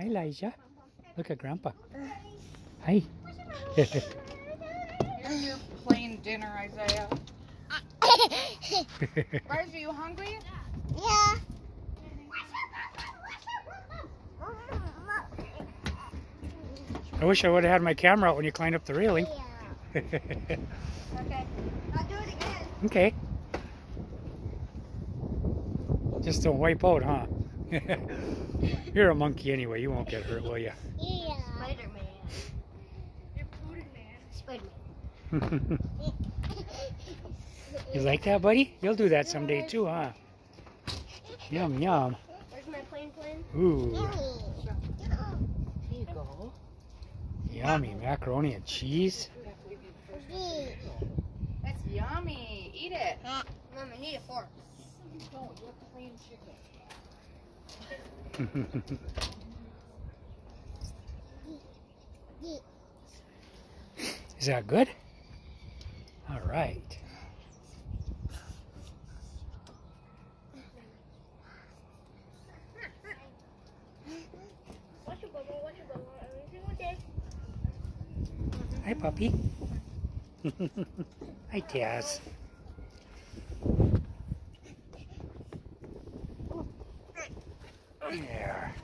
Hi, Elijah. Look at Grandpa. Hi. Here's your plain dinner, Isaiah. Bryce, are you hungry? yeah. I wish I would have had my camera out when you climbed up the railing. Yeah. Okay. I'll do it again. okay. Just don't wipe out, huh? You're a monkey anyway. You won't get hurt, will you? Yeah. Spider-Man. You're Spider-Man. you like that, buddy? You'll do that someday too, huh? Yum, yum. Where's my plane plane? Ooh, Here you go. yummy macaroni and cheese. That's yummy. Eat it. Mom, I need a fork. No, you're plain chicken. Is that good? All right. Hi, puppy. Hi, Taz. There.